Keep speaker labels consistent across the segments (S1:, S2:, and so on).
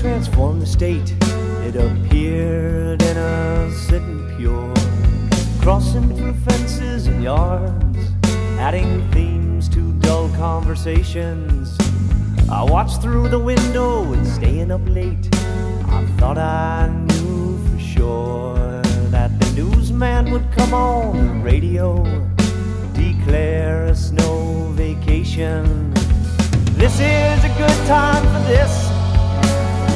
S1: transformed the state. It appeared innocent and pure, crossing through fences and yards, adding themes to dull conversations. I watched through the window and staying up late. I thought I knew for sure that the newsman would come on the radio, declare a snow vacation. This is a good time for this.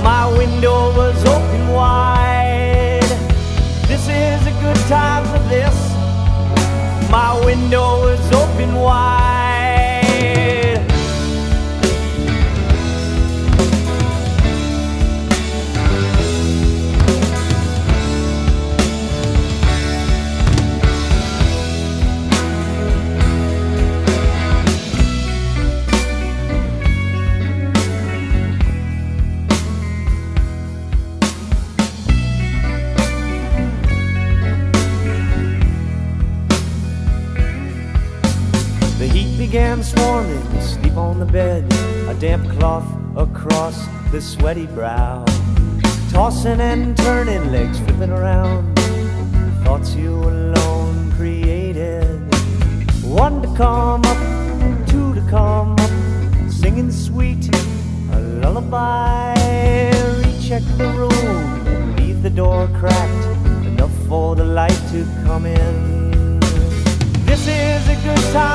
S1: My window was open wide. This is a good time for this. My window was open wide. Began swarming, sleep on the bed, a damp cloth across the sweaty brow. Tossing and turning, legs flipping around. Thoughts you alone created. One to come up, two to come up, singing sweet, a lullaby. Recheck the room leave the door cracked, enough for the light to come in. This is a good time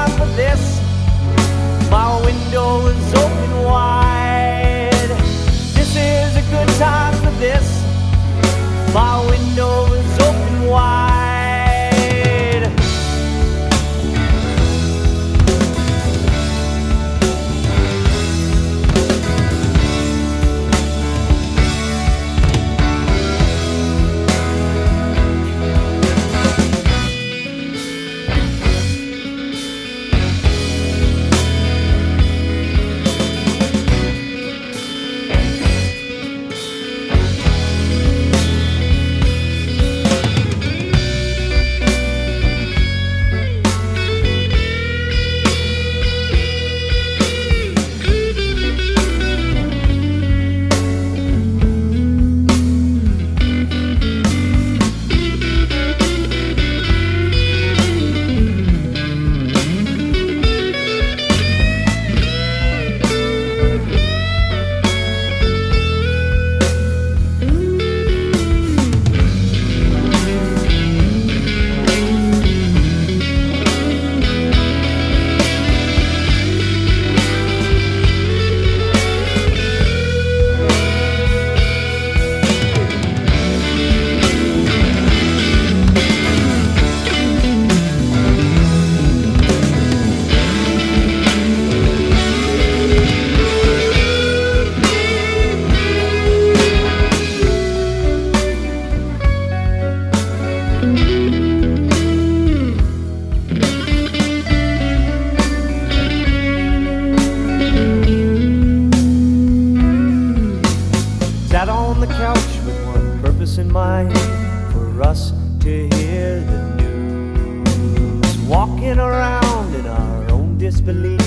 S1: for us to hear the news. Walking around in our own disbelief,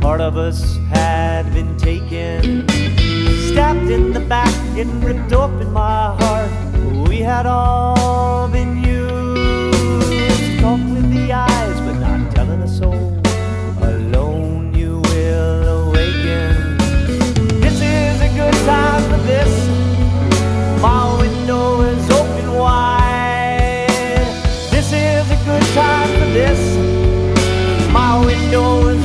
S1: part of us had been taken. Stabbed in the back and ripped open my heart. We had all Talk with the eyes, but not telling a soul. Alone you will awaken. This is a good time for this. My window is open wide. This is a good time for this. My window.